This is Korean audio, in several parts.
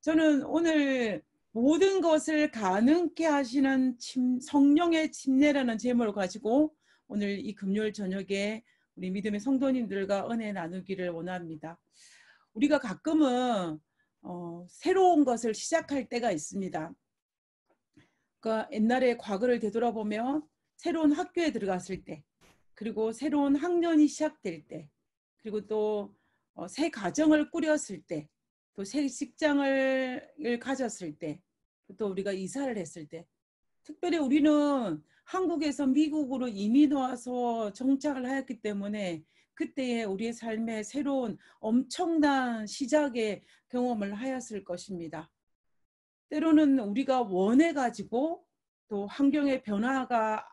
저는 오늘 모든 것을 가능케 하시는 침, 성령의 침례라는 제목을 가지고 오늘 이 금요일 저녁에 우리 믿음의 성도님들과 은혜 나누기를 원합니다. 우리가 가끔은 어, 새로운 것을 시작할 때가 있습니다. 그러니까 옛날에 과거를 되돌아보면 새로운 학교에 들어갔을 때, 그리고 새로운 학년이 시작될 때, 그리고 또새 어, 가정을 꾸렸을 때, 또 새 직장을 가졌을 때, 또 우리가 이사를 했을 때, 특별히 우리는 한국에서 미국으로 이민 와서 정착을 하였기 때문에 그때의 우리의 삶의 새로운 엄청난 시작의 경험을 하였을 것입니다. 때로는 우리가 원해 가지고 또 환경의 변화가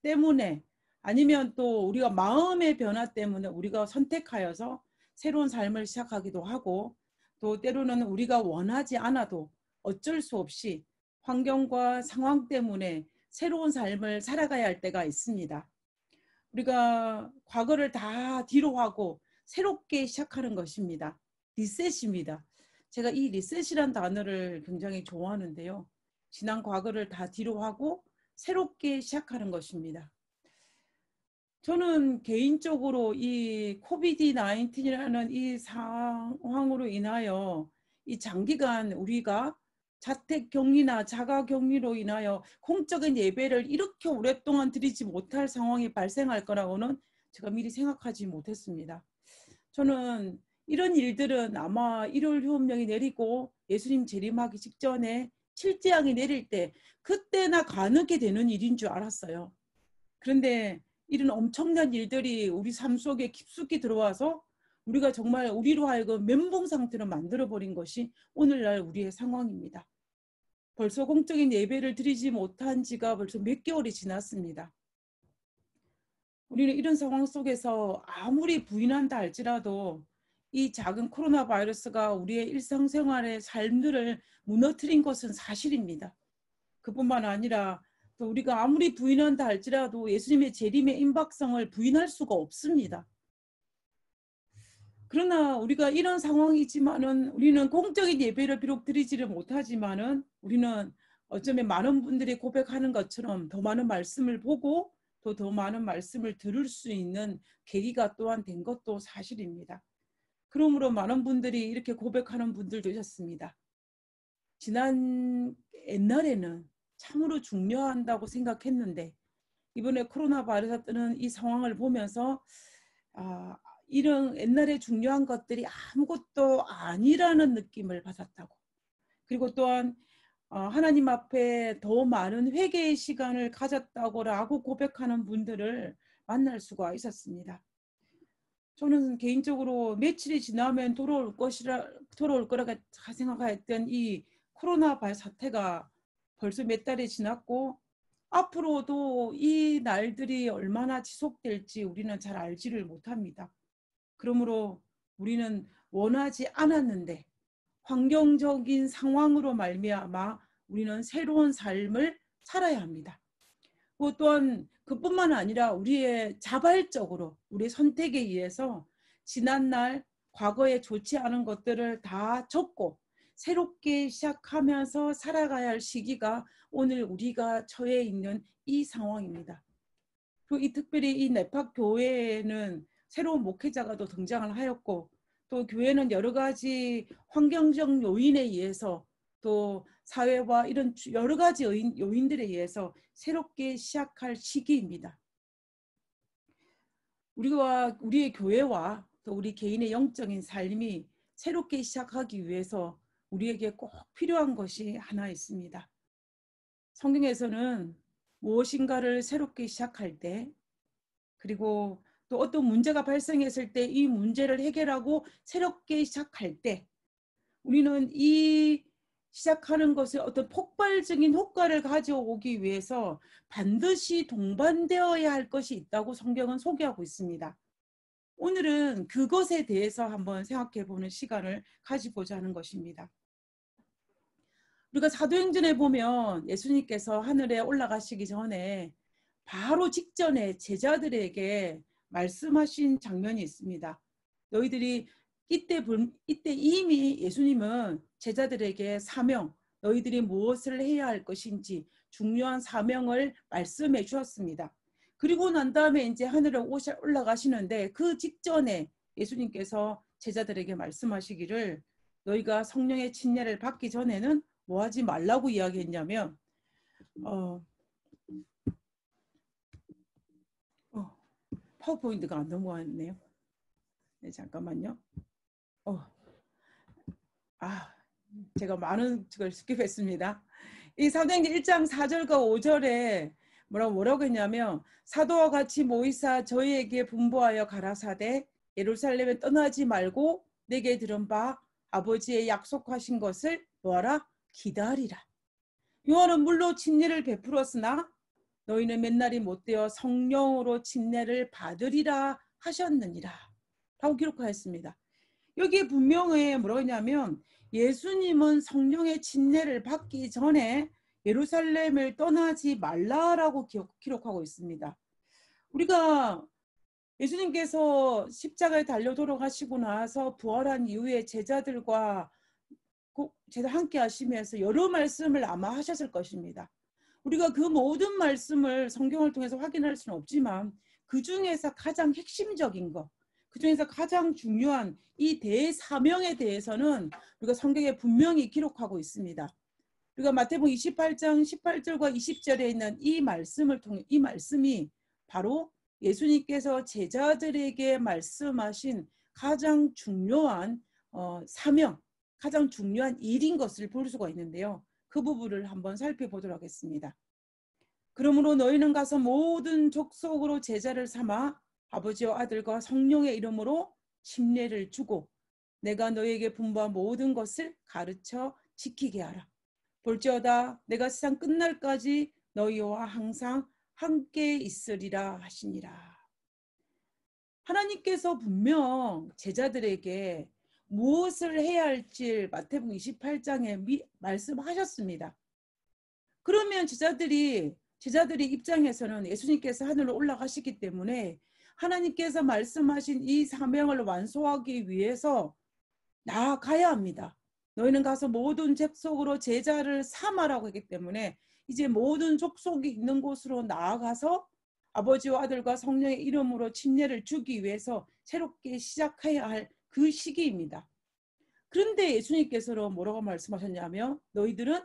때문에 아니면 또 우리가 마음의 변화 때문에 우리가 선택하여서 새로운 삶을 시작하기도 하고 또 때로는 우리가 원하지 않아도 어쩔 수 없이 환경과 상황 때문에 새로운 삶을 살아가야 할 때가 있습니다. 우리가 과거를 다 뒤로 하고 새롭게 시작하는 것입니다. 리셋입니다. 제가 이 리셋이란 단어를 굉장히 좋아하는데요. 지난 과거를 다 뒤로 하고 새롭게 시작하는 것입니다. 저는 개인적으로 이 코비드 19이라는 이 상황으로 인하여 이 장기간 우리가 자택 격리나 자가 격리로 인하여 공적인 예배를 이렇게 오랫동안 드리지 못할 상황이 발생할 거라고는 제가 미리 생각하지 못했습니다. 저는 이런 일들은 아마 일요일 휴업령이 내리고 예수님 재림하기 직전에 칠재앙이 내릴 때 그때나 가능하게 되는 일인 줄 알았어요. 그런데 이런 엄청난 일들이 우리 삶 속에 깊숙이 들어와서 우리가 정말 우리로 하여금 멘붕 상태로 만들어버린 것이 오늘날 우리의 상황입니다. 벌써 공적인 예배를 드리지 못한 지가 벌써 몇 개월이 지났습니다. 우리는 이런 상황 속에서 아무리 부인한다 할지라도 이 작은 코로나 바이러스가 우리의 일상생활의 삶들을 무너뜨린 것은 사실입니다. 그뿐만 아니라 또 우리가 아무리 부인한다 할지라도 예수님의 재림의 임박성을 부인할 수가 없습니다. 그러나 우리가 이런 상황이지만은 우리는 공적인 예배를 비록 드리지를 못하지만은 우리는 어쩌면 많은 분들이 고백하는 것처럼 더 많은 말씀을 보고 또 더 많은 말씀을 들을 수 있는 계기가 또한 된 것도 사실입니다. 그러므로 많은 분들이 이렇게 고백하는 분들도 있었습니다. 지난 옛날에는 참으로 중요한다고 생각했는데 이번에 코로나 바이러스 뜨는 이 상황을 보면서 아, 이런 옛날에 중요한 것들이 아무것도 아니라는 느낌을 받았다고. 그리고 또한 어, 하나님 앞에 더 많은 회개의 시간을 가졌다고라고 고백하는 분들을 만날 수가 있었습니다. 저는 개인적으로 며칠이 지나면 돌아올 것이라 돌아올 거라고 생각했던 이 코로나 발 사태가 벌써 몇 달이 지났고 앞으로도 이 날들이 얼마나 지속될지 우리는 잘 알지를 못합니다. 그러므로 우리는 원하지 않았는데 환경적인 상황으로 말미암아 우리는 새로운 삶을 살아야 합니다. 그 또한 그뿐만 아니라 우리의 자발적으로 우리의 선택에 의해서 지난날 과거에 좋지 않은 것들을 다 접고 새롭게 시작하면서 살아가야 할 시기가 오늘 우리가 처해 있는 이 상황입니다. 그리고 이 특별히 이 네팍 교회에는 새로운 목회자가 또 등장을 하였고 또 교회는 여러 가지 환경적 요인에 의해서 또 사회와 이런 여러 가지 요인, 들에 의해서 새롭게 시작할 시기입니다. 우리와 우리의 교회와 또 우리 개인의 영적인 삶이 새롭게 시작하기 위해서 우리에게 꼭 필요한 것이 하나 있습니다. 성경에서는 무엇인가를 새롭게 시작할 때 그리고 또 어떤 문제가 발생했을 때 이 문제를 해결하고 새롭게 시작할 때 우리는 이 시작하는 것을 어떤 폭발적인 효과를 가져오기 위해서 반드시 동반되어야 할 것이 있다고 성경은 소개하고 있습니다. 오늘은 그것에 대해서 한번 생각해 보는 시간을 가지고자 하는 것입니다. 우리가 사도행전에 보면 예수님께서 하늘에 올라가시기 전에 바로 직전에 제자들에게 말씀하신 장면이 있습니다. 너희들이 이때 불- 이때 이미 예수님은 제자들에게 사명, 너희들이 무엇을 해야 할 것인지 중요한 사명을 말씀해 주었습니다. 그리고 난 다음에 이제 하늘에 올라가시는데 그 직전에 예수님께서 제자들에게 말씀하시기를 너희가 성령의 침례를 받기 전에는 뭐 하지 말라고 이야기했냐면 어, 어, 파워포인트가 안 넘어왔네요. 네, 잠깐만요. 어, 아, 제가 많은 걸 스킵했습니다. 이 사도행전 1장 4절과 5절에 뭐라고 뭐라고 했냐면 사도와 같이 모이사 저희에게 분부하여 가라사대 예루살렘에 떠나지 말고 내게 들은 바 아버지의 약속하신 것을 뭐하라 기다리라. 요한은 물로 침례를 베풀었으나 너희는 맨날이 못되어 성령으로 침례를 받으리라 하셨느니라. 라고 기록하였습니다. 여기에 분명히 뭐라고 했냐면 예수님은 성령의 침례를 받기 전에 예루살렘을 떠나지 말라라고 기록, 기록하고 있습니다. 우리가 예수님께서 십자가에 달려 돌아가시고 나서 부활한 이후에 제자들과 꼭 제가 함께 하시면서 여러 말씀을 아마 하셨을 것입니다. 우리가 그 모든 말씀을 성경을 통해서 확인할 수는 없지만 그 중에서 가장 핵심적인 것, 그 중에서 가장 중요한 이 대사명에 대해서는 우리가 성경에 분명히 기록하고 있습니다. 우리가 마태복음 28장 18절과 20절에 있는 이 말씀을 통해 이 말씀이 바로 예수님께서 제자들에게 말씀하신 가장 중요한 어, 사명, 가장 중요한 일인 것을 볼 수가 있는데요. 그 부분을 한번 살펴보도록 하겠습니다. 그러므로 너희는 가서 모든 족속으로 제자를 삼아 아버지와 아들과 성령의 이름으로 침례를 주고 내가 너희에게 분부한 모든 것을 가르쳐 지키게 하라. 볼지어다 내가 세상 끝날까지 너희와 항상 함께 있으리라 하시니라. 하나님께서 분명 제자들에게 무엇을 해야 할지 마태복음 28장에 미, 말씀하셨습니다. 그러면 제자들이 제자들이 입장에서는 예수님께서 하늘로 올라가시기 때문에 하나님께서 말씀하신 이 사명을 완수하기 위해서 나아가야 합니다. 너희는 가서 모든 족속으로 제자를 삼아라고 했기 때문에 이제 모든 족속이 있는 곳으로 나아가서 아버지와 아들과 성령의 이름으로 침례를 주기 위해서 새롭게 시작해야 할 그 시기입니다. 그런데 예수님께서는 뭐라고 말씀하셨냐면 너희들은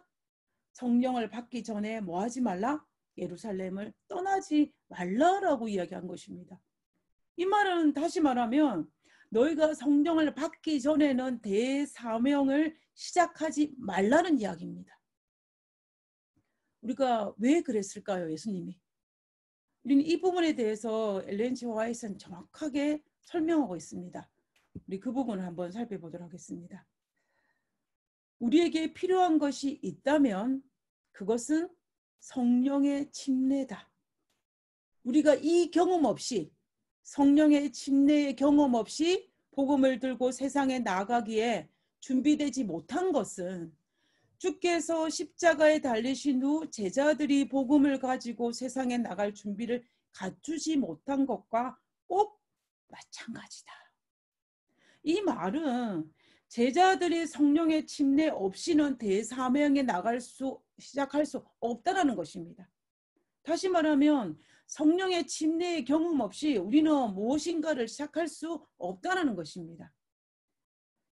성령을 받기 전에 뭐 하지 말라? 예루살렘을 떠나지 말라라고 이야기한 것입니다. 이 말은 다시 말하면 너희가 성령을 받기 전에는 대사명을 시작하지 말라는 이야기입니다. 우리가 왜 그랬을까요, 예수님이? 우리는 이 부분에 대해서 엘렌지 화이트는 정확하게 설명하고 있습니다. 우리 그 부분을 한번 살펴보도록 하겠습니다. 우리에게 필요한 것이 있다면 그것은 성령의 침례다. 우리가 이 경험 없이 성령의 침례의 경험 없이 복음을 들고 세상에 나가기에 준비되지 못한 것은 주께서 십자가에 달리신 후 제자들이 복음을 가지고 세상에 나갈 준비를 갖추지 못한 것과 꼭 마찬가지다. 이 말은 제자들이 성령의 침례 없이는 대사명에 나갈 수 시작할 수 없다라는 것입니다. 다시 말하면 성령의 침례의 경험 없이 우리는 무엇인가를 시작할 수 없다라는 것입니다.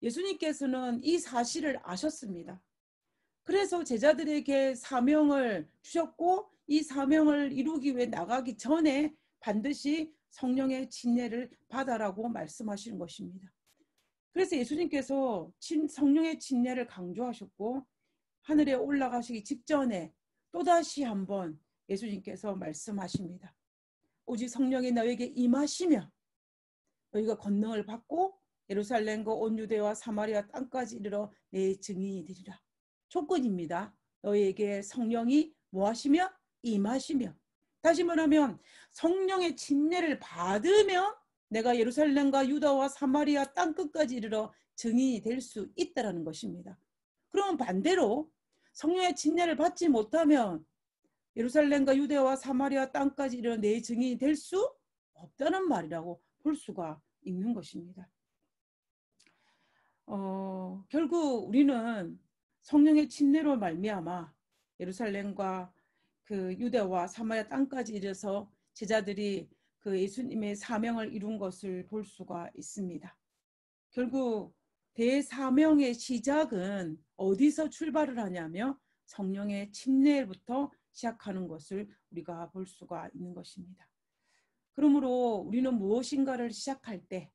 예수님께서는 이 사실을 아셨습니다. 그래서 제자들에게 사명을 주셨고 이 사명을 이루기 위해 나가기 전에 반드시 성령의 침례를 받아라고 말씀하시는 것입니다. 그래서 예수님께서 성령의 침례를 강조하셨고 하늘에 올라가시기 직전에 또다시 한번 예수님께서 말씀하십니다. 오직 성령이 너에게 임하시면 너희가 권능을 받고 예루살렘과 온 유대와 사마리아 땅까지 이르러 내 증인이 되리라. 조건입니다. 너희에게 성령이 뭐하시며 임하시며 다시 말하면 성령의 침례를 받으면 내가 예루살렘과 유다와 사마리아 땅 끝까지 이르러 증인이 될 수 있다라는 것입니다. 그러면 반대로 성령의 침례를 받지 못하면 예루살렘과 유대와 사마리아 땅까지 이르러 내 증인이 될 수 없다는 말이라고 볼 수가 있는 것입니다. 어, 결국 우리는 성령의 침례로 말미암아 예루살렘과 그 유대와 사마리아 땅까지 이르서 제자들이 그 예수님의 사명을 이룬 것을 볼 수가 있습니다. 결국 대사명의 시작은 어디서 출발을 하냐며 성령의 침례부터 시작하는 것을 우리가 볼 수가 있는 것입니다. 그러므로 우리는 무엇인가를 시작할 때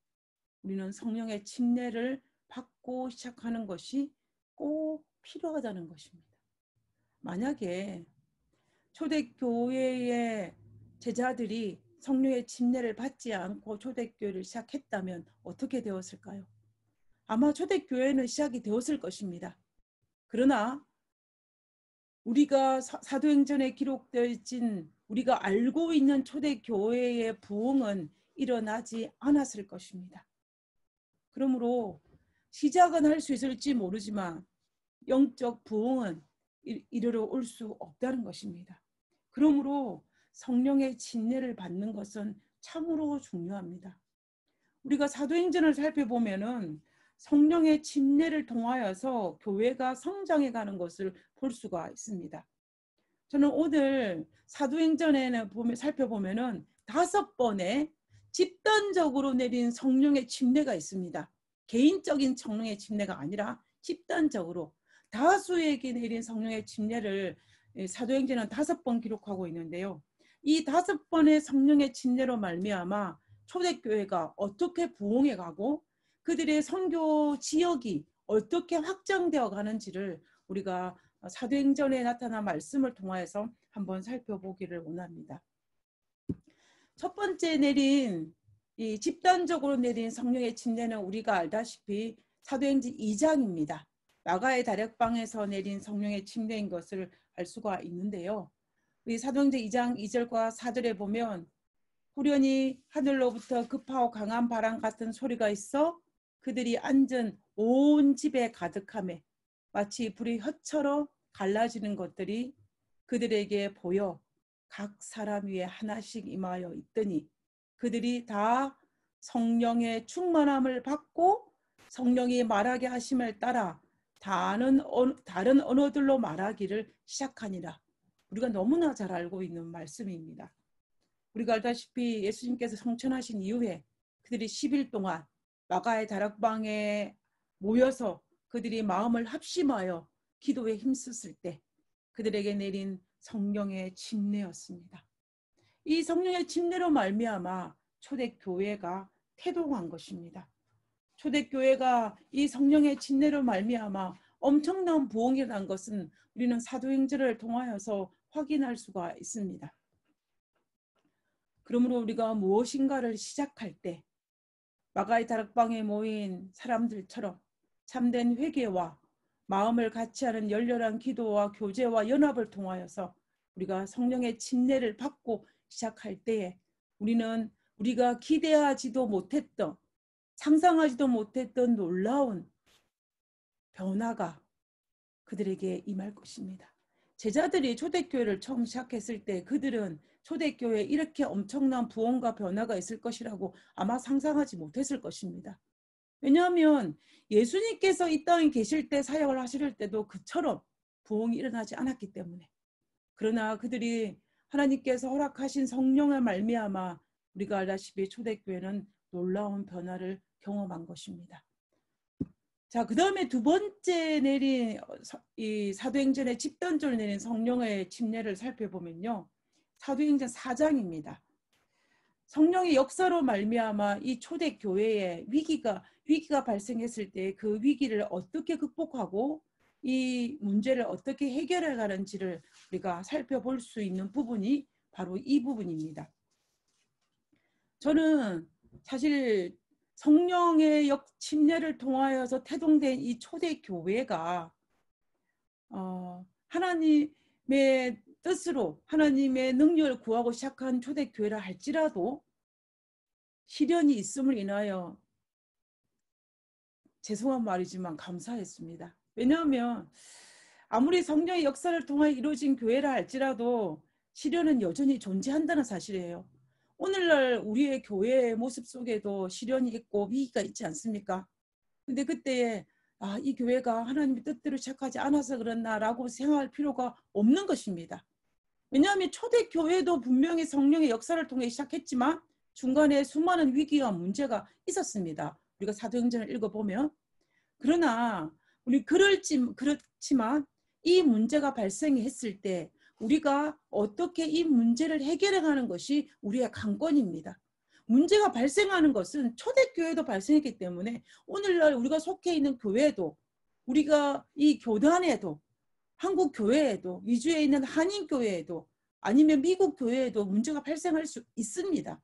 우리는 성령의 침례를 받고 시작하는 것이 꼭 필요하다는 것입니다. 만약에 초대교회의 제자들이 성령의 침례를 받지 않고 초대교회를 시작했다면 어떻게 되었을까요? 아마 초대교회는 시작이 되었을 것입니다. 그러나 우리가 사도행전에 기록되어 있진 우리가 알고 있는 초대교회의 부흥은 일어나지 않았을 것입니다. 그러므로 시작은 할 수 있을지 모르지만 영적 부흥은 이르러 올 수 없다는 것입니다. 그러므로 성령의 진례를 받는 것은 참으로 중요합니다. 우리가 사도행전을 살펴보면은 성령의 침례를 통하여서 교회가 성장해 가는 것을 볼 수가 있습니다. 저는 오늘 사도행전에는 보면 살펴보면은 다섯 번의 집단적으로 내린 성령의 침례가 있습니다. 개인적인 성령의 침례가 아니라 집단적으로 다수에게 내린 성령의 침례를 사도행전은 다섯 번 기록하고 있는데요. 이 다섯 번의 성령의 침례로 말미암아 초대교회가 어떻게 부흥해 가고 그들의 선교 지역이 어떻게 확장되어 가는지를 우리가 사도행전에 나타난 말씀을 통하여서 한번 살펴보기를 원합니다. 첫 번째 내린 이 집단적으로 내린 성령의 침례는 우리가 알다시피 사도행전 2장입니다. 마가의 다락방에서 내린 성령의 침례인 것을 알 수가 있는데요. 이 사도행전 2장 2절과 4절에 보면 후련히 하늘로부터 급하고 강한 바람 같은 소리가 있어 그들이 앉은 온 집에 가득함에 마치 불이 혀처럼 갈라지는 것들이 그들에게 보여 각 사람 위에 하나씩 임하여 있더니 그들이 다 성령의 충만함을 받고 성령이 말하게 하심을 따라 다른, 다른 언어들로 말하기를 시작하니라. 우리가 너무나 잘 알고 있는 말씀입니다. 우리가 알다시피 예수님께서 성천하신 이후에 그들이 10일 동안 마가의 다락방에 모여서 그들이 마음을 합심하여 기도에 힘썼을 때 그들에게 내린 성령의 침례였습니다. 이 성령의 침례로 말미암아 초대교회가 태동한 것입니다. 초대교회가 이 성령의 침례로 말미암아 엄청난 부흥이 난 것은 우리는 사도행전을 통하여서 확인할 수가 있습니다. 그러므로 우리가 무엇인가를 시작할 때 마가의 다락방에 모인 사람들처럼 참된 회개와 마음을 같이 하는 열렬한 기도와 교제와 연합을 통하여서 우리가 성령의 침례를 받고 시작할 때에 우리는 우리가 기대하지도 못했던 상상하지도 못했던 놀라운 변화가 그들에게 임할 것입니다. 제자들이 초대교회를 처음 시작했을 때 그들은 초대교회에 이렇게 엄청난 부흥과 변화가 있을 것이라고 아마 상상하지 못했을 것입니다. 왜냐하면 예수님께서 이 땅에 계실 때 사역을 하실 때도 그처럼 부흥이 일어나지 않았기 때문에 그러나 그들이 하나님께서 허락하신 성령의 말미암아 우리가 알다시피 초대교회는 놀라운 변화를 경험한 것입니다. 자, 그 다음에 두 번째 내린 어, 이 사도행전의 집단적으로 내린 성령의 침례를 살펴보면요. 사도행전 4장입니다. 성령의 역사로 말미암아 이 초대 교회에 위기가 위기가 발생했을 때 그 위기를 어떻게 극복하고 이 문제를 어떻게 해결해 가는지를 우리가 살펴볼 수 있는 부분이 바로 이 부분입니다. 저는 사실 성령의 역 침례를 통하여서 태동된 이 초대 교회가 어, 하나님의 뜻으로 하나님의 능력을 구하고 시작한 초대 교회라 할지라도 시련이 있음을 인하여 죄송한 말이지만 감사했습니다. 왜냐하면 아무리 성령의 역사를 통해 이루어진 교회라 할지라도 시련은 여전히 존재한다는 사실이에요. 오늘날 우리의 교회의 모습 속에도 시련이 있고 위기가 있지 않습니까? 근데 그때 아, 이 교회가 하나님의 뜻대로 시작하지 않아서 그렇나라고 생각할 필요가 없는 것입니다. 왜냐하면 초대 교회도 분명히 성령의 역사를 통해 시작했지만 중간에 수많은 위기와 문제가 있었습니다. 우리가 사도행전을 읽어보면 그러나 우리 그럴지 그렇지만 이 문제가 발생했을 때 우리가 어떻게 이 문제를 해결해 가는 것이 우리의 관건입니다. 문제가 발생하는 것은 초대교회도 발생했기 때문에 오늘날 우리가 속해 있는 교회도 우리가 이 교단에도 한국 교회에도 위주에 있는 한인 교회에도 아니면 미국 교회에도 문제가 발생할 수 있습니다.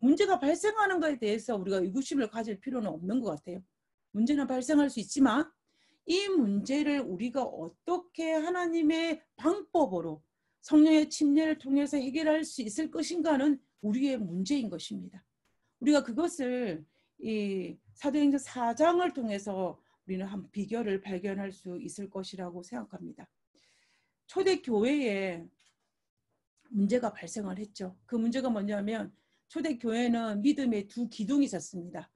문제가 발생하는 것에 대해서 우리가 의구심을 가질 필요는 없는 것 같아요. 문제는 발생할 수 있지만 이 문제를 우리가 어떻게 하나님의 방법으로 성령의 침례를 통해서 해결할 수 있을 것인가는 우리의 문제인 것입니다. 우리가 그것을 이 사도행전 4장을 통해서 우리는 한 비결을 발견할 수 있을 것이라고 생각합니다. 초대 교회에 문제가 발생을 했죠. 그 문제가 뭐냐면 초대 교회는 믿음의 두 기둥이 있었습니다.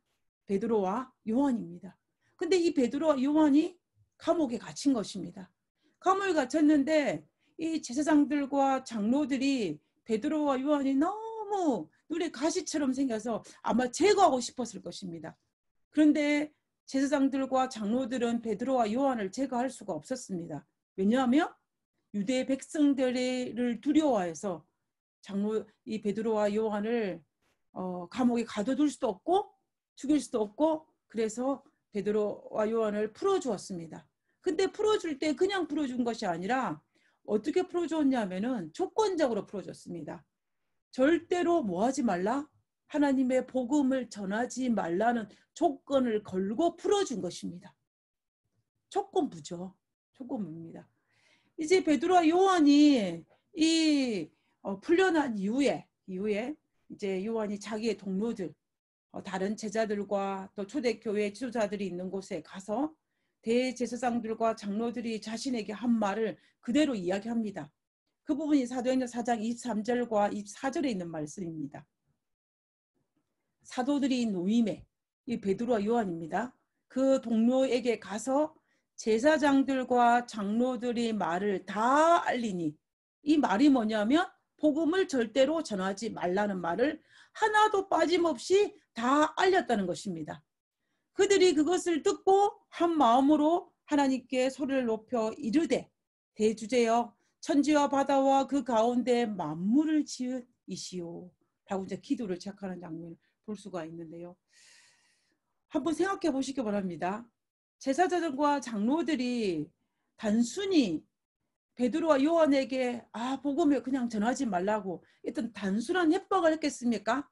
베드로와 요한입니다. 근데 이 베드로와 요한이 감옥에 갇힌 것입니다. 감옥에 갇혔는데 이 제사장들과 장로들이 베드로와 요한이 너무 눈에 가시처럼 생겨서 아마 제거하고 싶었을 것입니다. 그런데 제사장들과 장로들은 베드로와 요한을 제거할 수가 없었습니다. 왜냐하면 유대 백성들을 두려워해서 장로 이 베드로와 요한을 어, 감옥에 가둬둘 수도 없고 죽일 수도 없고 그래서 베드로와 요한을 풀어주었습니다. 근데 풀어줄 때 그냥 풀어준 것이 아니라 어떻게 풀어줬냐면은 조건적으로 풀어줬습니다. 절대로 뭐 하지 말라? 하나님의 복음을 전하지 말라는 조건을 걸고 풀어준 것입니다. 조건부죠. 조건부입니다. 이제 베드로와 요한이 이 어, 풀려난 이후에 이후에 이제 요한이 자기의 동료들 어, 다른 제자들과 또 초대교회 지도자들이 있는 곳에 가서 대제사장들과 장로들이 자신에게 한 말을 그대로 이야기합니다. 그 부분이 사도행전 4장 23절과 24절에 있는 말씀입니다. 사도들이 노임에 이 베드로와 요한입니다. 그 동료에게 가서 제사장들과 장로들이 말을 다 알리니 이 말이 뭐냐면 복음을 절대로 전하지 말라는 말을 하나도 빠짐없이 다 알렸다는 것입니다. 그들이 그것을 듣고 한 마음으로 하나님께 소리를 높여 이르되 대주제여 천지와 바다와 그 가운데 만물을 지은 이시오 라고 이제 기도를 시작하는 장면을 볼 수가 있는데요. 한번 생각해 보시기 바랍니다. 제사장과 장로들이 단순히 베드로와 요한에게 아 복음을 그냥 전하지 말라고 어떤 단순한 협박을 했겠습니까?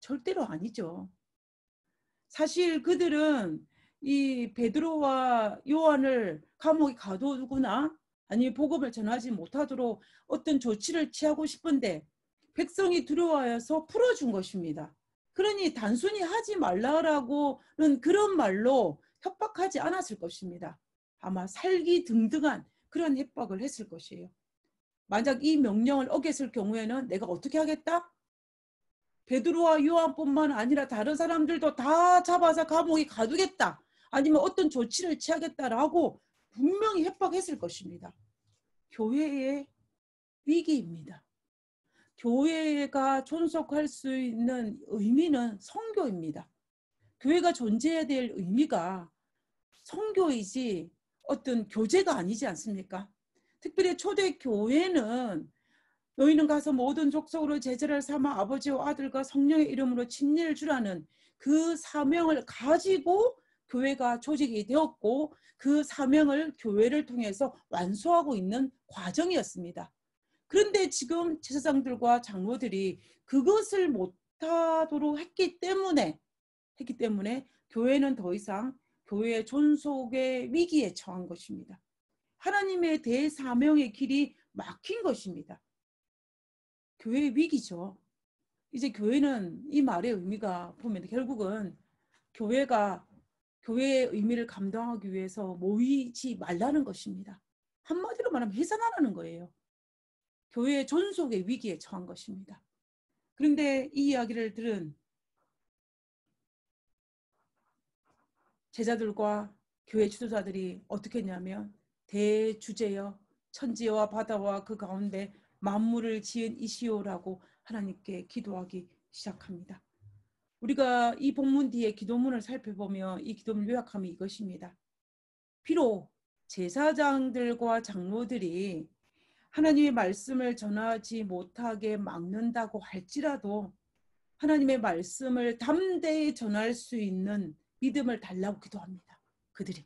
절대로 아니죠. 사실 그들은 이 베드로와 요한을 감옥에 가둬두거나 아니 복음을 전하지 못하도록 어떤 조치를 취하고 싶은데 백성이 두려워해서 풀어준 것입니다. 그러니 단순히 하지 말라라고는 그런 말로 협박하지 않았을 것입니다. 아마 살기 등등한 그런 협박을 했을 것이에요. 만약 이 명령을 어겼을 경우에는 내가 어떻게 하겠다? 베드로와 요한뿐만 아니라 다른 사람들도 다 잡아서 감옥에 가두겠다. 아니면 어떤 조치를 취하겠다라고 분명히 협박했을 것입니다. 교회의 위기입니다. 교회가 존속할 수 있는 의미는 성교입니다. 교회가 존재해야 될 의미가 성교이지 어떤 교제가 아니지 않습니까? 특별히 초대 교회는 너희는 가서 모든 족속으로 제자를 삼아 아버지와 아들과 성령의 이름으로 침례를 주라는 그 사명을 가지고 교회가 조직이 되었고 그 사명을 교회를 통해서 완수하고 있는 과정이었습니다. 그런데 지금 제사장들과 장로들이 그것을 못하도록 했기 때문에 했기 때문에 교회는 더 이상 교회의 존속의 위기에 처한 것입니다. 하나님의 대사명의 길이 막힌 것입니다. 교회의 위기죠. 이제 교회는 이 말의 의미가 보면 결국은 교회가 교회의 의미를 감당하기 위해서 모이지 말라는 것입니다. 한마디로 말하면 해산하라는 거예요. 교회의 존속의 위기에 처한 것입니다. 그런데 이 이야기를 들은 제자들과 교회 지도자들이 어떻게 했냐면 대주제여 천지와 바다와 그 가운데 만물을 지은 이시오라고 하나님께 기도하기 시작합니다. 우리가 이 본문 뒤에 기도문을 살펴보면 이 기도문 요약하면 이것입니다. 비록 제사장들과 장로들이 하나님의 말씀을 전하지 못하게 막는다고 할지라도 하나님의 말씀을 담대히 전할 수 있는 믿음을 달라고 기도합니다. 그들이.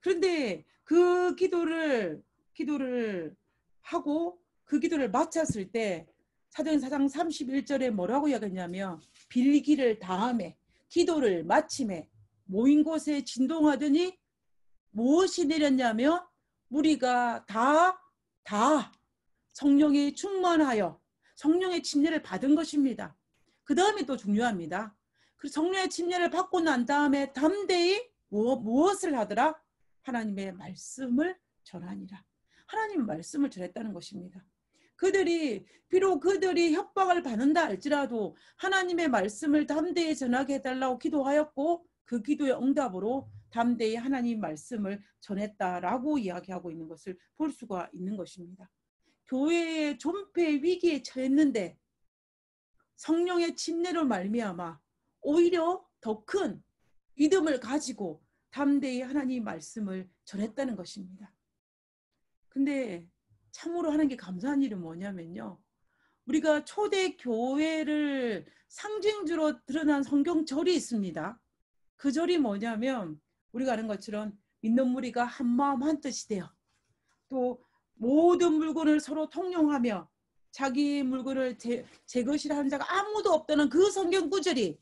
그런데 그 기도를 기도를 하고 그 기도를 마쳤을 때 사도행사장 31절에 뭐라고 이야기했냐면 빌기를 다음에 기도를 마침에 모인 곳에 진동하더니 무엇이 내렸냐면 우리가 다, 다 성령이 충만하여 성령의 침례를 받은 것입니다. 그 다음에 또 중요합니다. 그 성령의 침례를 받고 난 다음에 담대히 무엇을 하더라? 하나님의 말씀을 전하니라. 하나님 말씀을 전했다는 것입니다. 그들이 비록 그들이 협박을 받는다 할지라도 하나님의 말씀을 담대히 전하게 해달라고 기도하였고 그 기도의 응답으로 담대히 하나님 말씀을 전했다라고 이야기하고 있는 것을 볼 수가 있는 것입니다. 교회의 존폐 위기에 처했는데 성령의 침례로 말미암아 오히려 더 큰 믿음을 가지고 담대히 하나님 말씀을 전했다는 것입니다. 근데 참으로 하는 게 감사한 일은 뭐냐면요. 우리가 초대 교회를 상징주로 드러난 성경절이 있습니다. 그 절이 뭐냐면 우리가 아는 것처럼 믿는 무리가 한 마음 한 뜻이 되어 또 모든 물건을 서로 통용하며 자기 물건을 제, 제 것이라 하는 자가 아무도 없다는 그 성경 구절이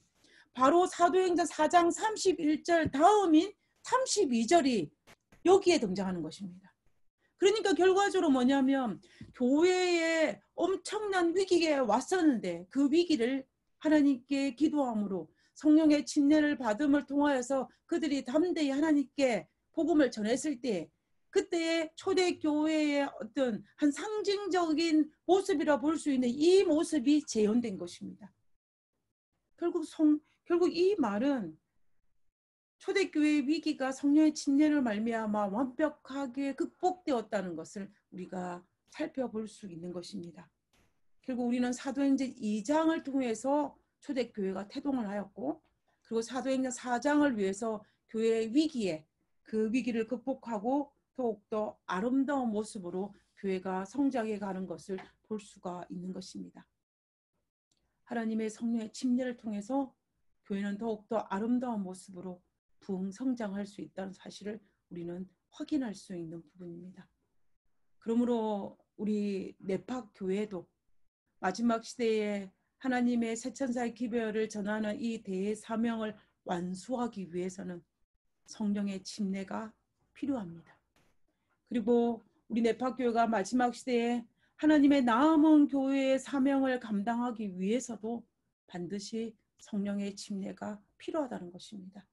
바로 사도행전 4장 31절 다음인 32절이 여기에 등장하는 것입니다. 그러니까 결과적으로 뭐냐면 교회에 엄청난 위기가 왔었는데 그 위기를 하나님께 기도함으로 성령의 침례를 받음을 통하여서 그들이 담대히 하나님께 복음을 전했을 때 그때의 초대 교회의 어떤 한 상징적인 모습이라 볼 수 있는 이 모습이 재현된 것입니다. 결국 성, 결국 이 말은 초대교회의 위기가 성령의 침례를 말미암아 완벽하게 극복되었다는 것을 우리가 살펴볼 수 있는 것입니다. 결국 우리는 사도행전 2장을 통해서 초대교회가 태동을 하였고 그리고 사도행전 4장을 위해서 교회의 위기에 그 위기를 극복하고 더욱더 아름다운 모습으로 교회가 성장해 가는 것을 볼 수가 있는 것입니다. 하나님의 성령의 침례를 통해서 교회는 더욱더 아름다운 모습으로 부흥 성장할 수 있다는 사실을 우리는 확인할 수 있는 부분입니다. 그러므로 우리 내팍 교회도 마지막 시대에 하나님의 새 천사의 기별을 전하는 이 대의 사명을 완수하기 위해서는 성령의 침례가 필요합니다. 그리고 우리 내팍 교회가 마지막 시대에 하나님의 남은 교회의 사명을 감당하기 위해서도 반드시 성령의 침례가 필요하다는 것입니다.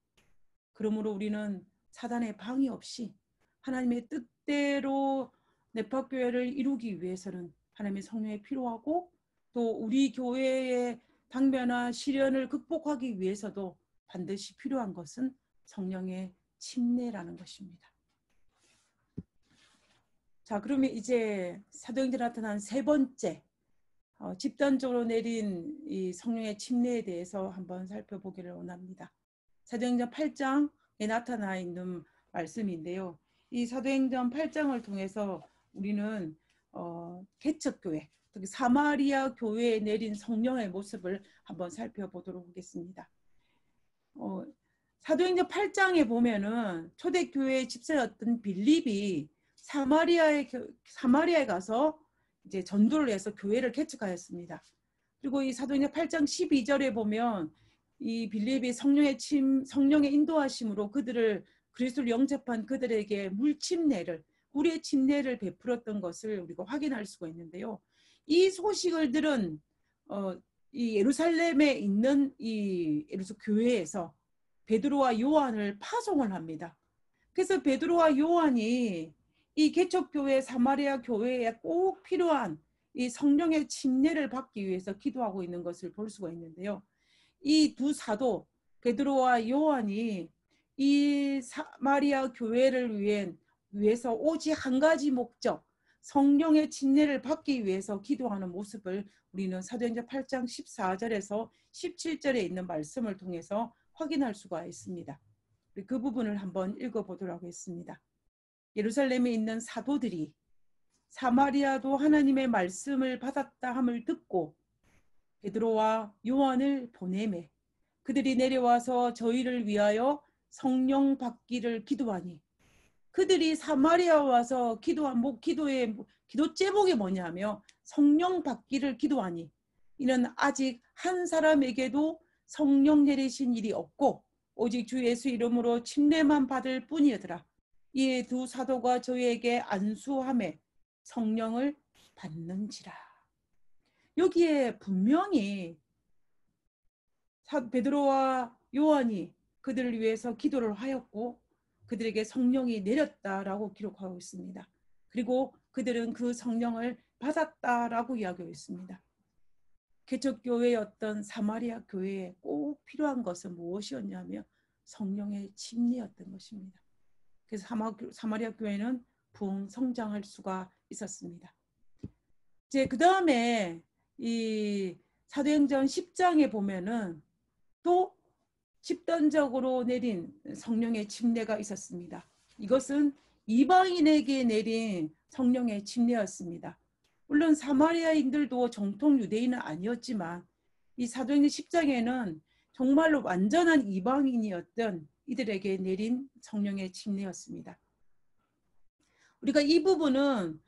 그러므로 우리는 사단의 방해 없이 하나님의 뜻대로 네파 교회를 이루기 위해서는 하나님의 성령이 필요하고 또 우리 교회의 당면한 시련을 극복하기 위해서도 반드시 필요한 것은 성령의 침례라는 것입니다. 자, 그러면 이제 사도행전에 나타난 세 번째 어, 집단적으로 내린 이 성령의 침례에 대해서 한번 살펴보기를 원합니다. 사도행전 8장에 나타나 있는 말씀인데요. 이 사도행전 8장을 통해서 우리는 어, 개척교회, 특히 사마리아 교회에 내린 성령의 모습을 한번 살펴보도록 하겠습니다. 어, 사도행전 8장에 보면은 초대교회 집사였던 빌립이 사마리아에 사마리아에 가서 이제 전도를 해서 교회를 개척하였습니다. 그리고 이 사도행전 8장 12절에 보면 이 빌립이 성령의 침 성령의 인도하심으로 그들을 그리스도를 영접한 그들에게 물침례를 우리의 침례를 베풀었던 것을 우리가 확인할 수가 있는데요. 이 소식을 들은 어, 이 예루살렘에 있는 이 예루살렘 교회에서 베드로와 요한을 파송을 합니다. 그래서 베드로와 요한이 이 개척교회 사마리아 교회에 꼭 필요한 이 성령의 침례를 받기 위해서 기도하고 있는 것을 볼 수가 있는데요. 이 두 사도 베드로와 요한이 이 사마리아 교회를 위한 위해서 오직 한 가지 목적 성령의 침례를 받기 위해서 기도하는 모습을 우리는 사도행전 8장 14절에서 17절에 있는 말씀을 통해서 확인할 수가 있습니다. 그 부분을 한번 읽어보도록 하겠습니다. 예루살렘에 있는 사도들이 사마리아도 하나님의 말씀을 받았다 함을 듣고 베드로와 요한을 보내매 그들이 내려와서 저희를 위하여 성령 받기를 기도하니 그들이 사마리아 와서 기도한 목 기도의 기도 제목이 뭐냐며 성령 받기를 기도하니 이는 아직 한 사람에게도 성령 내리신 일이 없고 오직 주 예수 이름으로 침례만 받을 뿐이더라. 이에 두 사도가 저희에게 안수함에 성령을 받는지라. 여기에 분명히 베드로와 요한이 그들을 위해서 기도를 하였고 그들에게 성령이 내렸다라고 기록하고 있습니다. 그리고 그들은 그 성령을 받았다라고 이야기하고 있습니다. 개척교회였던 사마리아 교회에 꼭 필요한 것은 무엇이었냐면 성령의 침례였던 것입니다. 그래서 사마리아 교회는 부흥 성장할 수가 있었습니다. 이제 그 다음에 이 사도행전 10장에 보면은 또 집단적으로 내린 성령의 침례가 있었습니다. 이것은 이방인에게 내린 성령의 침례였습니다. 물론 사마리아인들도 정통 유대인은 아니었지만 이 사도행전 10장에는 정말로 완전한 이방인이었던 이들에게 내린 성령의 침례였습니다. 우리가 이 부분은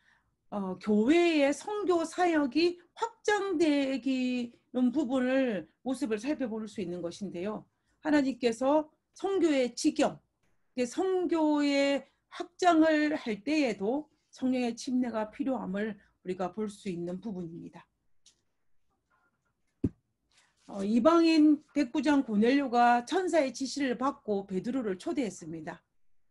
어, 교회의 성교 사역이 확장되기 이런 부분을 모습을 살펴볼 수 있는 것인데요. 하나님께서 성교의 지경, 성교의 확장을 할 때에도 성령의 침례가 필요함을 우리가 볼 수 있는 부분입니다. 어, 이방인 백부장 고넬료가 천사의 지시를 받고 베드로를 초대했습니다.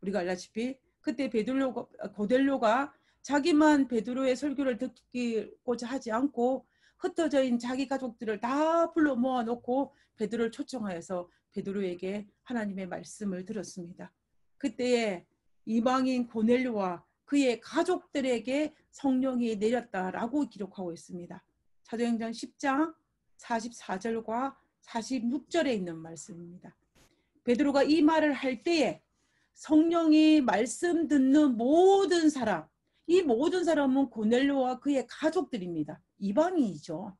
우리가 알다시피 그때 베드로 고넬료가 자기만 베드로의 설교를 듣기고자 하지 않고 흩어져 있는 자기 가족들을 다 불러 모아놓고 베드로를 초청하여서 베드로에게 하나님의 말씀을 들었습니다. 그때에 이방인 고넬료와 그의 가족들에게 성령이 내렸다라고 기록하고 있습니다. 사도행전 10장 44절과 46절에 있는 말씀입니다. 베드로가 이 말을 할 때에 성령이 말씀 듣는 모든 사람, 이 모든 사람은 고넬료와 그의 가족들입니다. 이방인이죠.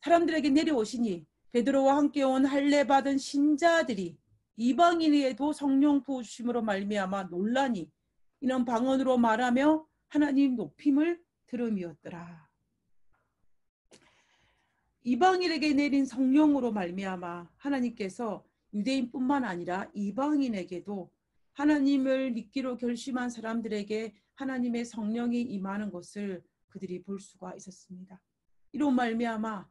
사람들에게 내려오시니 베드로와 함께 온 할례 받은 신자들이 이방인에게도 성령 부으심으로 말미암아 논란이 이런 방언으로 말하며 하나님 높임을 들음이었더라. 이방인에게 내린 성령으로 말미암아 하나님께서 유대인뿐만 아니라 이방인에게도 하나님을 믿기로 결심한 사람들에게 하나님의 성령이 임하는 것을 그들이 볼 수가 있었습니다. 이런 말미암아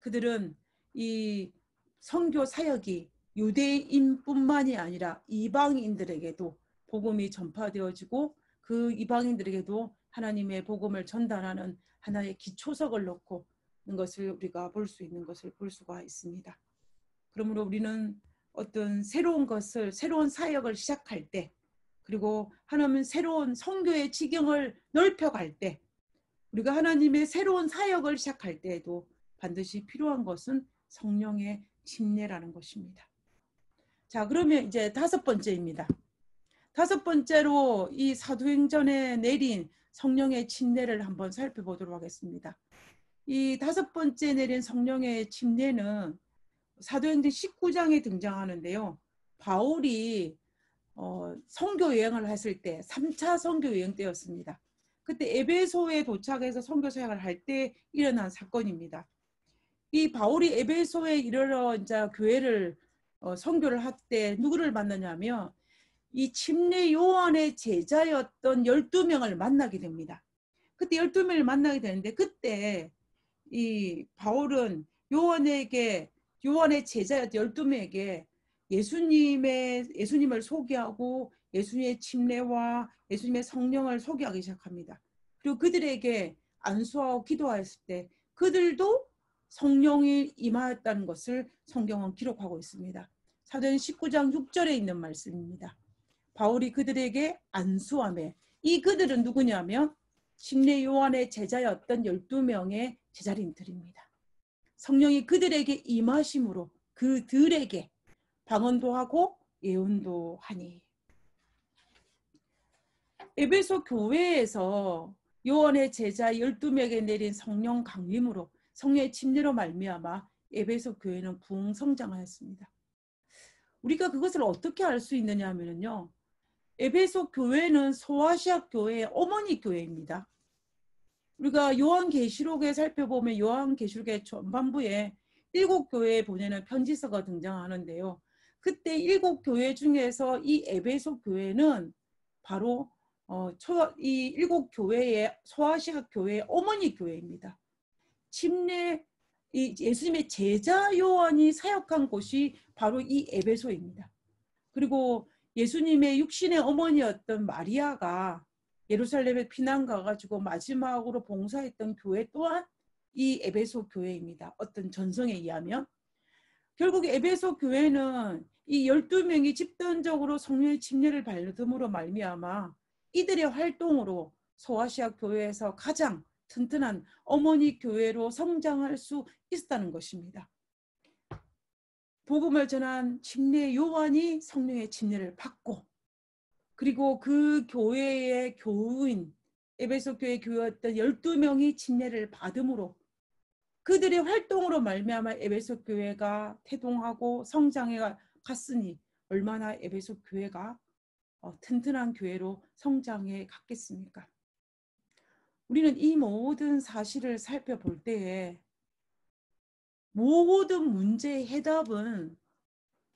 그들은 이 성교 사역이 유대인뿐만이 아니라 이방인들에게도 복음이 전파되어지고 그 이방인들에게도 하나님의 복음을 전달하는 하나의 기초석을 놓고 있는 것을 우리가 볼 수 있는 것을 볼 수가 있습니다. 그러므로 우리는 어떤 새로운 것을 새로운 사역을 시작할 때 그리고 하나님 새로운 성교의 지경을 넓혀갈 때 우리가 하나님의 새로운 사역을 시작할 때에도 반드시 필요한 것은 성령의 침례라는 것입니다. 자, 그러면 이제 다섯 번째입니다. 다섯 번째로 이 사도행전에 내린 성령의 침례를 한번 살펴보도록 하겠습니다. 이 다섯 번째 내린 성령의 침례는 사도행전 19장에 등장하는데요. 바울이 어, 선교 여행을 했을 때 3차 선교 여행 때였습니다. 그때 에베소에 도착해서 선교 사역을 할 때 일어난 사건입니다. 이 바울이 에베소에 이르러 이제 교회를 어, 선교를 할 때 누구를 만나냐면 이 침례 요한의 제자였던 12명을 만나게 됩니다. 그때 12명을 만나게 되는데 그때 이 바울은 요한에게 요한의 제자였던 12명에게 예수님의 예수님을 소개하고 예수님의 침례와 예수님의 성령을 소개하기 시작합니다. 그리고 그들에게 안수하고 기도하였을 때 그들도 성령이 임하였다는 것을 성경은 기록하고 있습니다. 사도행 19장 6절에 있는 말씀입니다. 바울이 그들에게 안수함에 이 그들은 누구냐면 심내 요한의 제자였던 12명의 제자님들입니다. 성령이 그들에게 임하심으로 그들에게 방언도 하고 예언도 하니 에베소 교회에서 요한의 제자 12명에게 내린 성령 강림으로 성령의 침례로 말미암아 에베소 교회는 부흥성장하였습니다. 우리가 그것을 어떻게 알 수 있느냐 하면요. 에베소 교회는 소아시아 교회의 어머니 교회입니다. 우리가 요한계시록에 살펴보면 요한계시록의 전반부에 일곱 교회에 보내는 편지서가 등장하는데요. 그때 일곱 교회 중에서 이 에베소 교회는 바로 어, 초, 이 일곱 교회의 소아시아 교회의 어머니 교회입니다. 침례 이 예수님의 제자 요한이 사역한 곳이 바로 이 에베소입니다. 그리고 예수님의 육신의 어머니였던 마리아가 예루살렘에 피난 가가지고 마지막으로 봉사했던 교회 또한 이 에베소 교회입니다. 어떤 전성에 의하면 결국 에베소 교회는 이 12명이 집단적으로 성령의 침례를 받음으로 말미암아 이들의 활동으로 소아시아 교회에서 가장 튼튼한 어머니 교회로 성장할 수 있었다는 것입니다. 복음을 전한 침례 요한이 성령의 침례를 받고 그리고 그 교회의 교우인 에베소 교회 교회였던 12명이 침례를 받음으로 그들의 활동으로 말미암아 에베소 교회가 태동하고 성장해 갔으니 얼마나 에베소 교회가 어, 튼튼한 교회로 성장해 갔겠습니까? 우리는 이 모든 사실을 살펴볼 때에 모든 문제의 해답은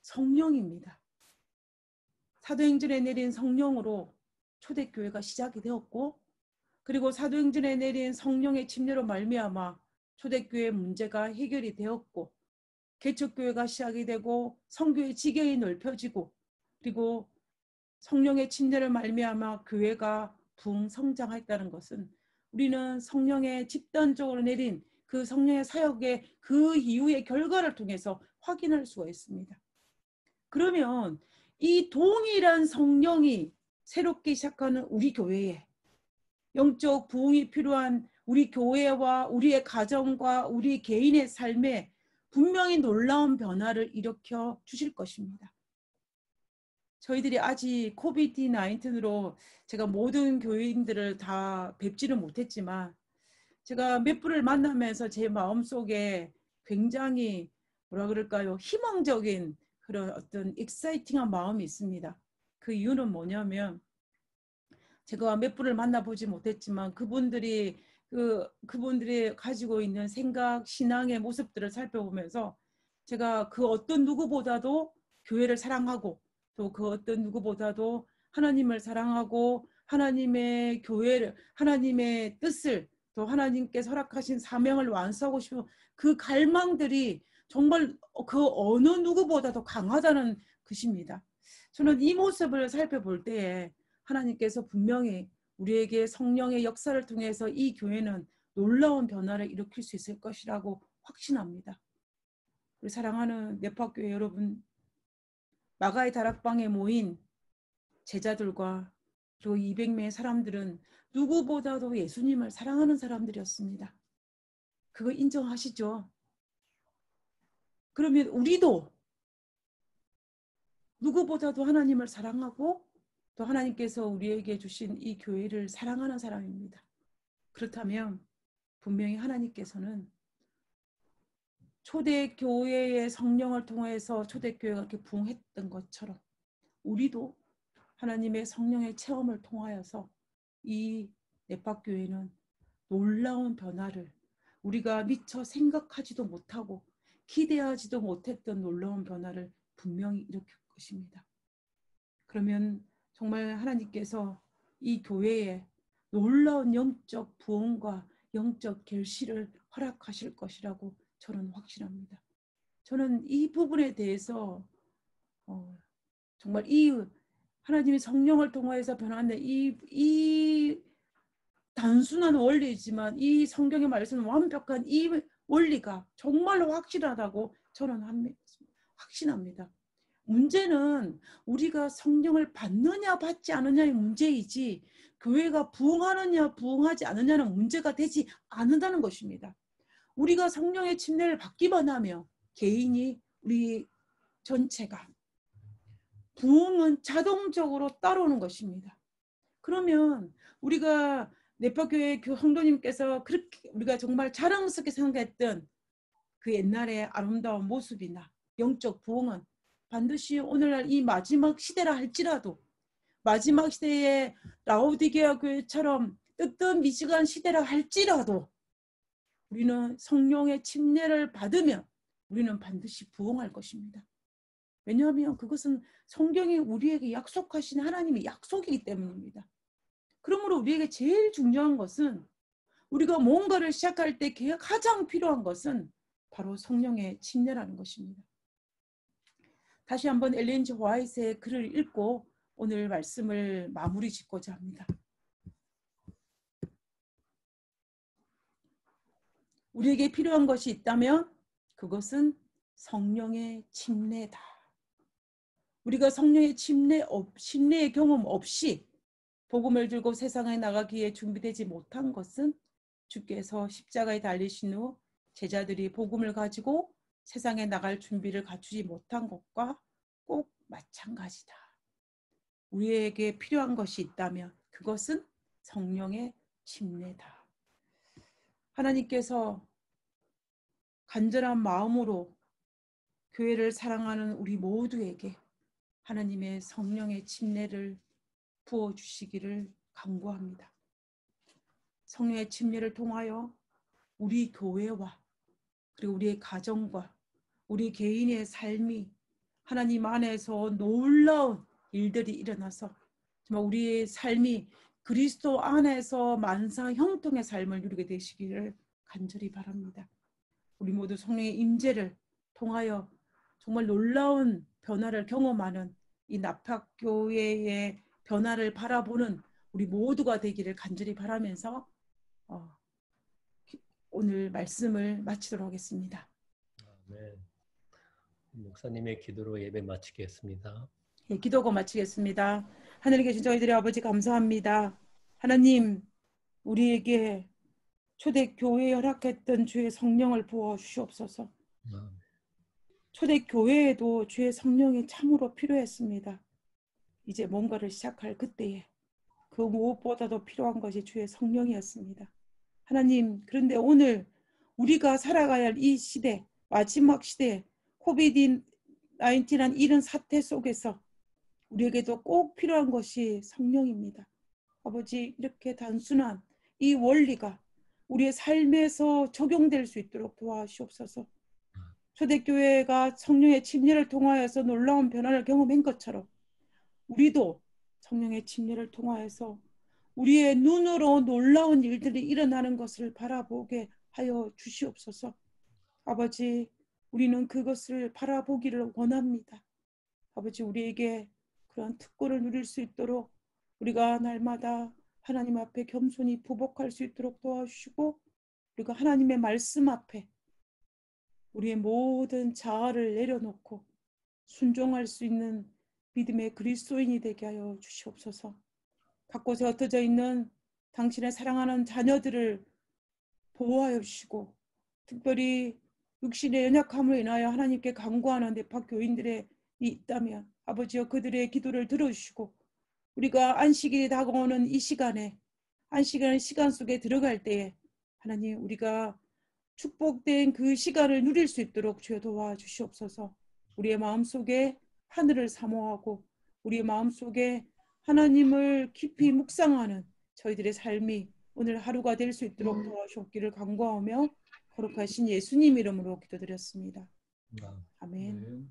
성령입니다. 사도행전에 내린 성령으로 초대교회가 시작이 되었고 그리고 사도행전에 내린 성령의 침례로 말미암아 초대교회 문제가 해결이 되었고 개척교회가 시작이 되고 성교의 지경이 넓혀지고 그리고 성령의 침례를 말미암아 교회가 붕 성장했다는 것은 우리는 성령의 집단적으로 내린 그 성령의 사역의 그 이후의 결과를 통해서 확인할 수가 있습니다. 그러면 이 동일한 성령이 새롭게 시작하는 우리 교회에 영적 부흥이 필요한 우리 교회와 우리의 가정과 우리 개인의 삶에 분명히 놀라운 변화를 일으켜 주실 것입니다. 저희들이 아직 COVID 19으로 제가 모든 교인들을 다 뵙지는 못했지만 제가 몇 분을 만나면서 제 마음속에 굉장히 뭐라 그럴까요? 희망적인 그런 어떤 exciting한 마음이 있습니다. 그 이유는 뭐냐면 제가 몇 분을 만나보지 못했지만 그분들이 그 그분들이 가지고 있는 생각, 신앙의 모습들을 살펴보면서 제가 그 어떤 누구보다도 교회를 사랑하고 또 그 어떤 누구보다도 하나님을 사랑하고 하나님의 교회를 하나님의 뜻을 또 하나님께서 허락하신 사명을 완수하고 싶은 그 갈망들이 정말 그 어느 누구보다도 강하다는 것입니다. 저는 이 모습을 살펴볼 때에 하나님께서 분명히 우리에게 성령의 역사를 통해서 이 교회는 놀라운 변화를 일으킬 수 있을 것이라고 확신합니다. 우리 사랑하는 네파교회 여러분, 마가의 다락방에 모인 제자들과 그리고 200명의 사람들은 누구보다도 예수님을 사랑하는 사람들이었습니다. 그거 인정하시죠? 그러면 우리도 누구보다도 하나님을 사랑하고 또 하나님께서 우리에게 주신 이 교회를 사랑하는 사람입니다. 그렇다면 분명히 하나님께서는 초대교회의 성령을 통해서 초대교회가 이렇게 부흥했던 것처럼 우리도 하나님의 성령의 체험을 통하여서 이 넷박교회는 놀라운 변화를 우리가 미처 생각하지도 못하고 기대하지도 못했던 놀라운 변화를 분명히 일으킬 것입니다. 그러면 정말 하나님께서 이 교회에 놀라운 영적 부흥과 영적 결실을 허락하실 것이라고 저는 확신합니다. 저는 이 부분에 대해서 어, 정말 이 하나님의 성령을 통해서 변화된 이, 이 단순한 원리지만 이 성경의 말씀은 완벽한 이 원리가 정말로 확실하다고 저는 확신합니다. 문제는 우리가 성령을 받느냐 받지 않느냐의 문제이지 교회가 부흥하느냐 부흥하지 않느냐는 문제가 되지 않는다는 것입니다. 우리가 성령의 침례를 받기만 하며 개인이 우리 전체가 부흥은 자동적으로 따라오는 것입니다. 그러면 우리가 네파교회 교 성도님께서 그렇게 우리가 정말 자랑스럽게 생각했던 그 옛날의 아름다운 모습이나 영적 부흥은 반드시 오늘날 이 마지막 시대라 할지라도 마지막 시대의 라오디게아 교회처럼 뜨뜻 미지간 시대라 할지라도 우리는 성령의 침례를 받으면 우리는 반드시 부흥할 것입니다. 왜냐하면 그것은 성경이 우리에게 약속하신 하나님의 약속이기 때문입니다. 그러므로 우리에게 제일 중요한 것은 우리가 뭔가를 시작할 때 가장 필요한 것은 바로 성령의 침례라는 것입니다. 다시 한번 엘렌지 화이트의 글을 읽고 오늘 말씀을 마무리 짓고자 합니다. 우리에게 필요한 것이 있다면 그것은 성령의 침례다. 우리가 성령의 침례 없, 침례의 경험 없이 복음을 들고 세상에 나가기에 준비되지 못한 것은 주께서 십자가에 달리신 후 제자들이 복음을 가지고 세상에 나갈 준비를 갖추지 못한 것과 꼭 마찬가지다. 우리에게 필요한 것이 있다면 그것은 성령의 침례다. 하나님께서 간절한 마음으로 교회를 사랑하는 우리 모두에게 하나님의 성령의 침례를 부어 주시기를 간구합니다. 성령의 침례를 통하여 우리 교회와 그리고 우리의 가정과 우리 개인의 삶이 하나님 안에서 놀라운 일들이 일어나서 정말 우리의 삶이 그리스도 안에서 만사 형통의 삶을 누리게 되시기를 간절히 바랍니다. 우리 모두 성령의 임재를 통하여 정말 놀라운 변화를 경험하는 이 납학교회의 변화를 바라보는 우리 모두가 되기를 간절히 바라면서 어, 오늘 말씀을 마치도록 하겠습니다. 네. 목사님의 기도로 예배 마치겠습니다. 예, 기도고 마치겠습니다. 하늘에 계신 저희들의 아버지 감사합니다. 하나님 우리에게 초대 교회에 허락했던 주의 성령을 부어 주시옵소서. 초대 교회에도 주의 성령이 참으로 필요했습니다. 이제 뭔가를 시작할 그때에 그 무엇보다도 필요한 것이 주의 성령이었습니다. 하나님 그런데 오늘 우리가 살아가야 할 이 시대 마지막 시대 코비드 19란 이런 사태 속에서 우리에게도 꼭 필요한 것이 성령입니다. 아버지 이렇게 단순한 이 원리가 우리의 삶에서 적용될 수 있도록 도와주옵소서. 초대교회가 성령의 침례를 통하여서 놀라운 변화를 경험한 것처럼 우리도 성령의 침례를 통하여서 우리의 눈으로 놀라운 일들이 일어나는 것을 바라보게 하여 주시옵소서. 아버지, 우리는 그것을 바라보기를 원합니다. 아버지, 우리에게 그러한 특권을 누릴 수 있도록 우리가 날마다 하나님 앞에 겸손히 부복할 수 있도록 도와주시고 우리가 하나님의 말씀 앞에 우리의 모든 자아를 내려놓고 순종할 수 있는 믿음의 그리스도인이 되게 하여 주시옵소서. 각 곳에 흩어져 있는 당신의 사랑하는 자녀들을 보호하여 주시고 특별히 육신의 연약함을 인하여 하나님께 간구하는 대파 교인들의 있다면 아버지여 그들의 기도를 들어주시고 우리가 안식일이 다가오는 이 시간에 안식일 시간 속에 들어갈 때에 하나님 우리가 축복된 그 시간을 누릴 수 있도록 주여 도와주시옵소서. 우리의 마음속에 하늘을 사모하고 우리의 마음속에 하나님을 깊이 묵상하는 저희들의 삶이 오늘 하루가 될 수 있도록 도와주옵기를 간구하며 거룩하신 예수님 이름으로 기도드렸습니다. 아멘.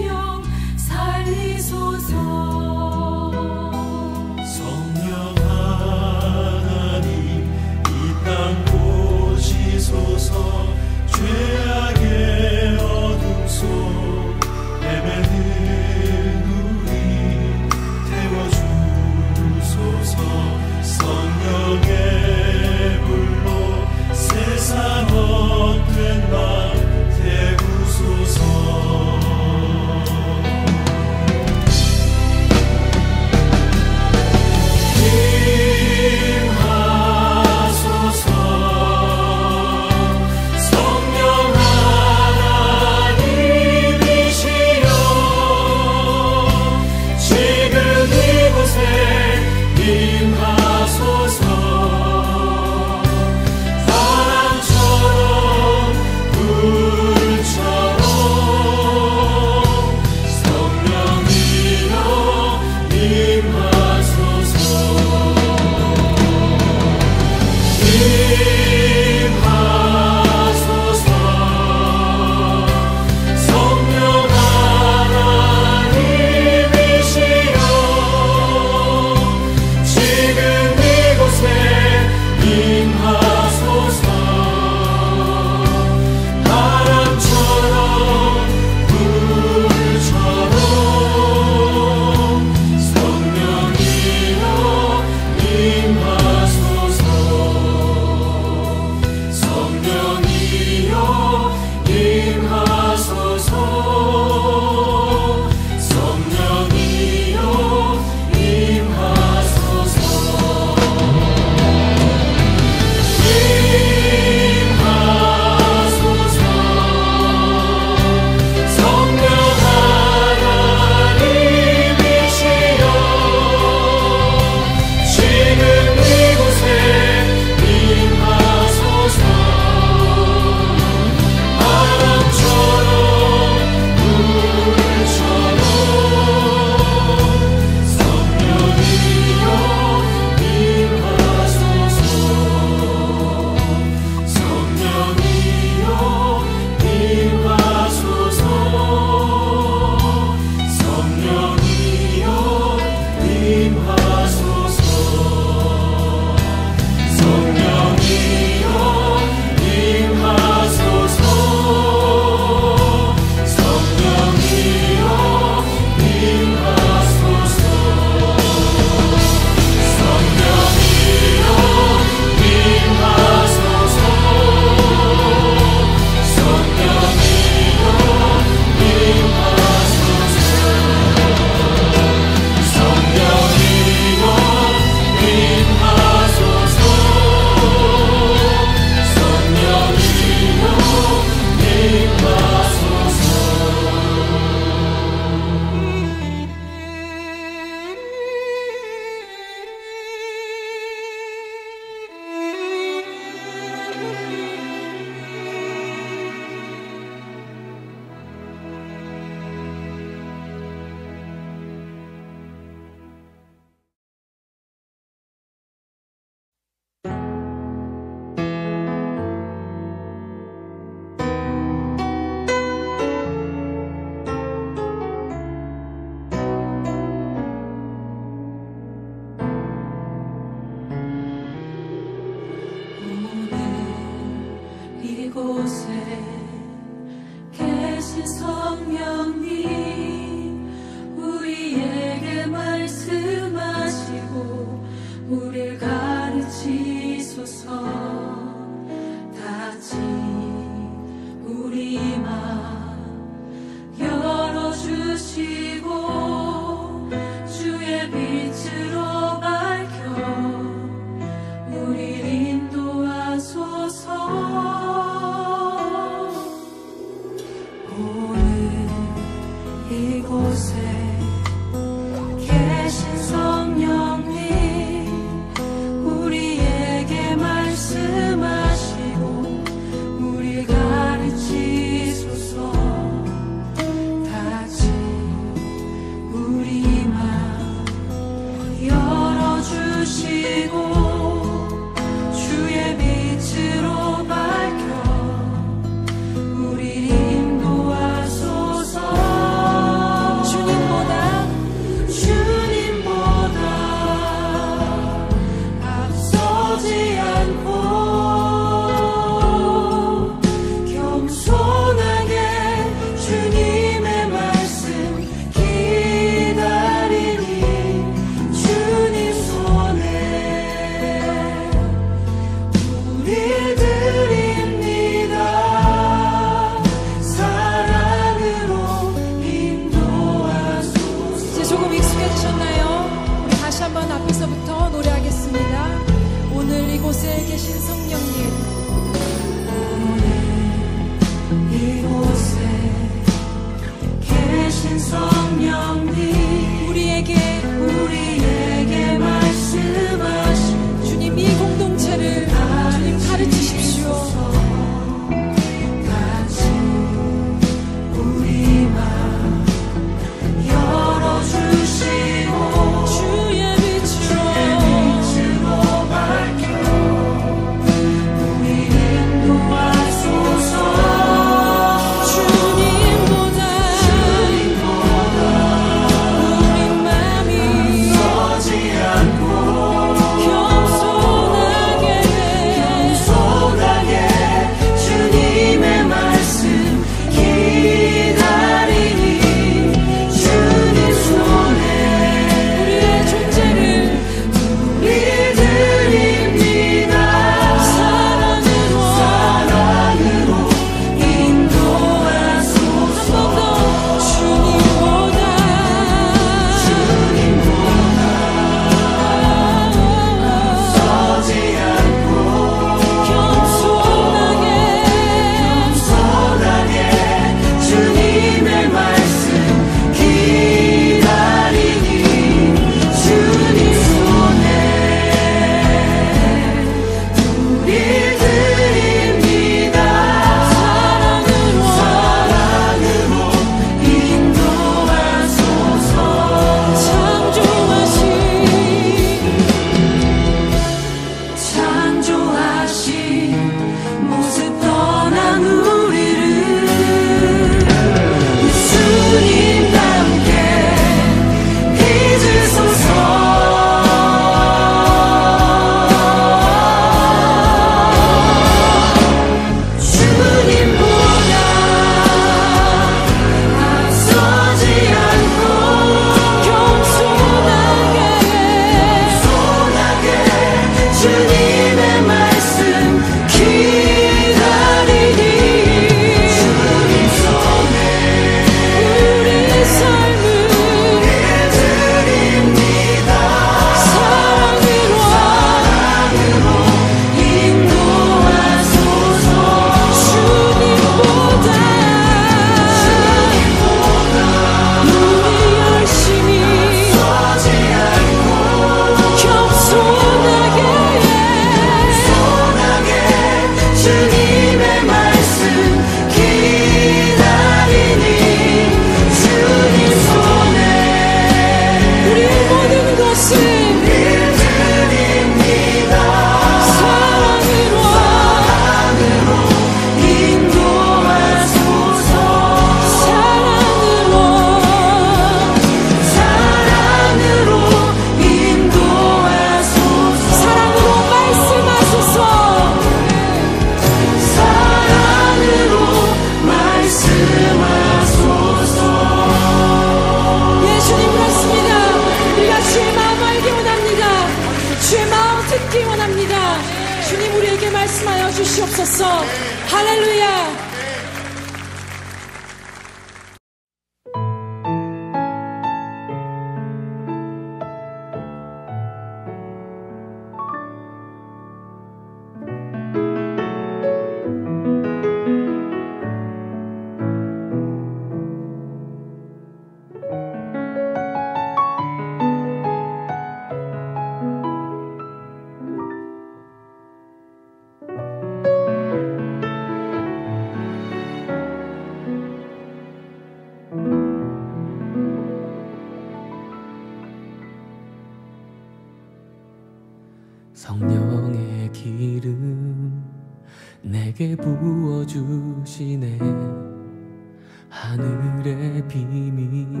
하늘의 비밀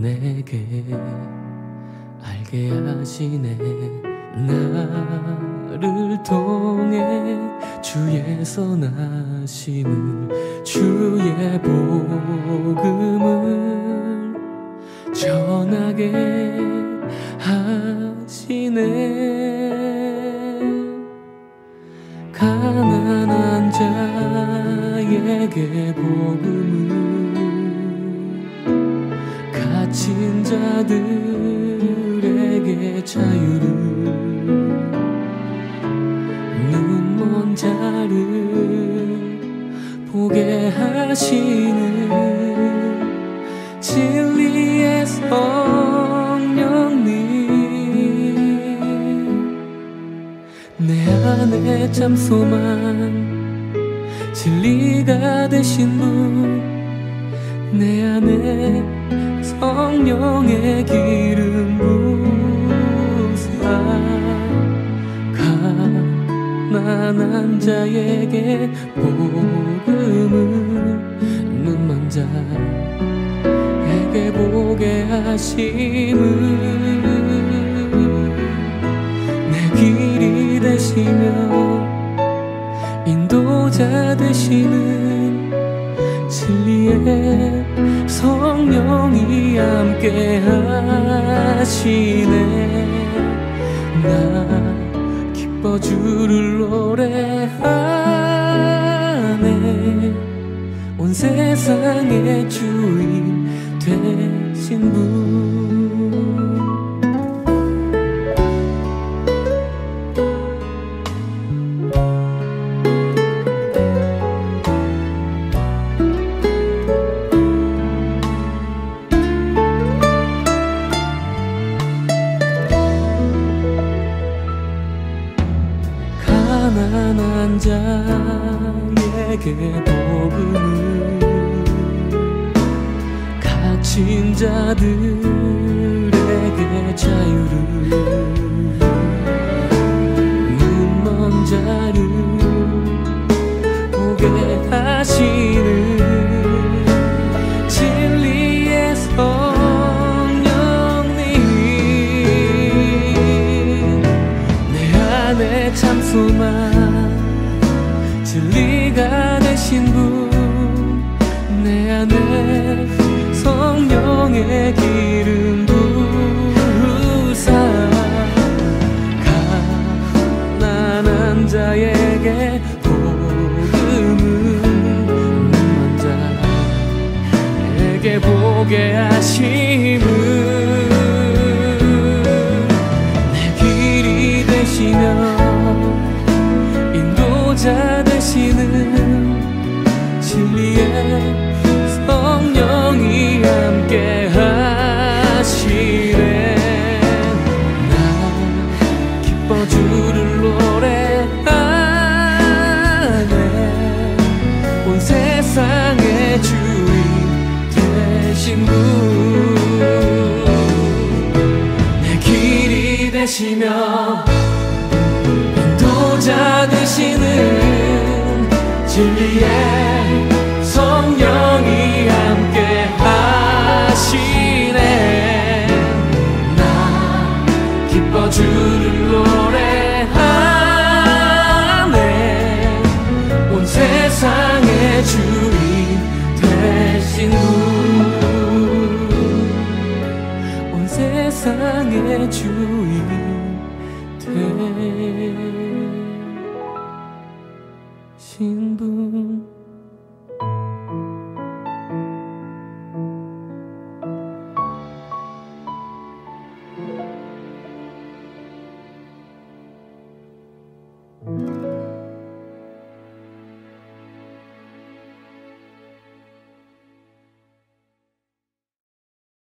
내게 알게 하시네. 나를 통해 주의 선하심을 주의 복음을 전하게 하시네. 가난한 자에게 복음을 갇힌 자들에게 자유를. 눈먼 자를 보게 하시는 진리의 성령님. 내 안에 참 소망 진리가 되신 분 내 안에 성령의 기름 부사 가난한 자에게 복음을 눈먼 자에게 보게 하심을 내 길이 되시며 인도자 되시는 진리의 성령이 함께 하시네. 나 기뻐 주를 노래하네. 온 세상의 주인 되신 분 자에게 복음을. 갇힌 자들에게 자유를